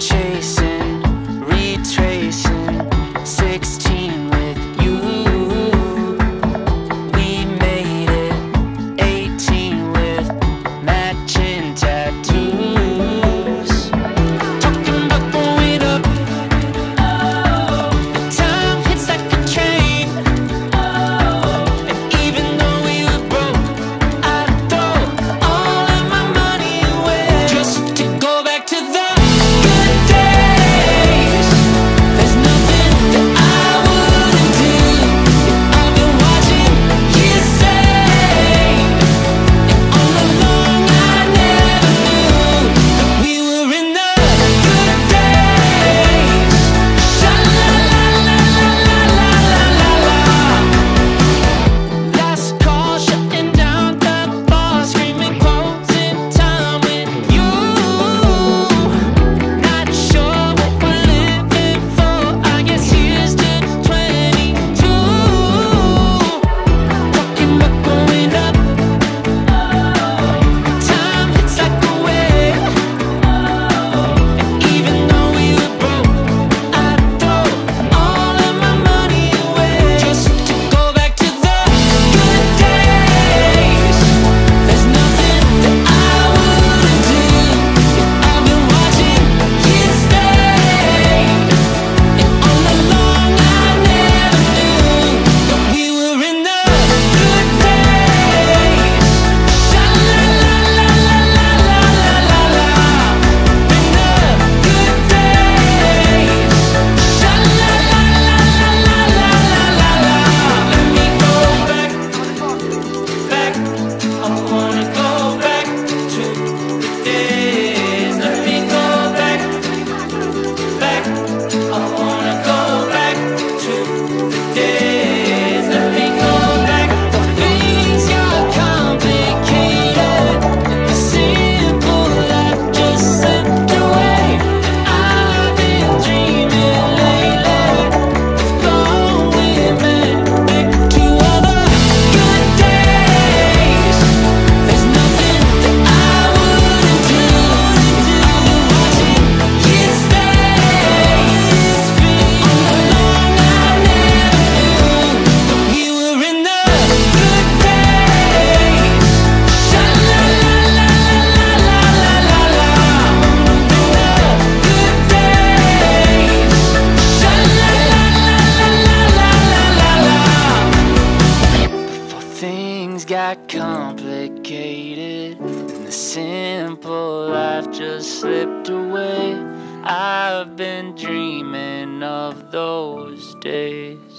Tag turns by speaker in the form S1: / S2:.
S1: chase. things got complicated and the simple life just slipped away. I've been dreaming of those days.